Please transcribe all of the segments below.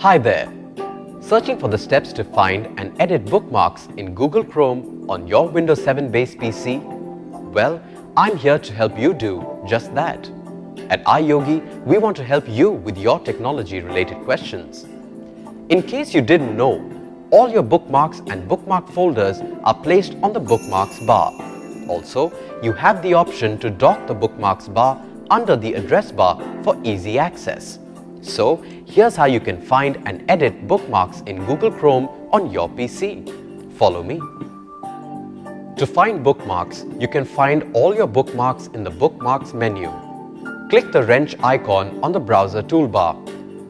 Hi there. Searching for the steps to find and edit bookmarks in Google Chrome on your Windows 7 based PC? Well, I'm here to help you do just that. At iYogi, we want to help you with your technology related questions. In case you didn't know, all your bookmarks and bookmark folders are placed on the bookmarks bar. Also, you have the option to dock the bookmarks bar under the address bar for easy access. So, here's how you can find and edit bookmarks in Google Chrome on your PC. Follow me. To find bookmarks, you can find all your bookmarks in the Bookmarks menu. Click the wrench icon on the browser toolbar.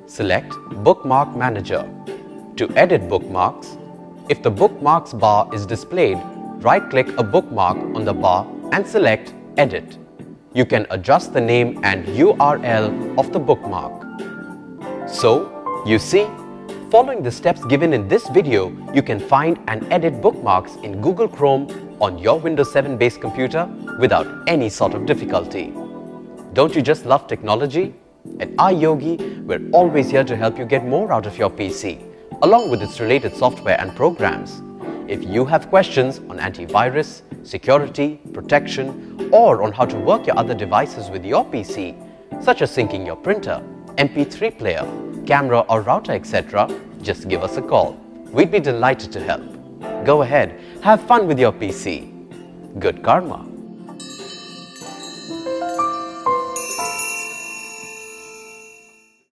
Select Bookmark Manager. To edit bookmarks, if the bookmarks bar is displayed, right-click a bookmark on the bar and select Edit. You can adjust the name and URL of the bookmark. So, you see, following the steps given in this video, you can find and edit bookmarks in Google Chrome on your Windows 7 based computer without any sort of difficulty. Don't you just love technology? At iYogi, we're always here to help you get more out of your PC, along with its related software and programs. If you have questions on antivirus, security, protection, or on how to work your other devices with your PC, such as syncing your printer, MP3 player, camera or router etc., just give us a call. We'd be delighted to help. Go ahead, have fun with your PC. Good karma.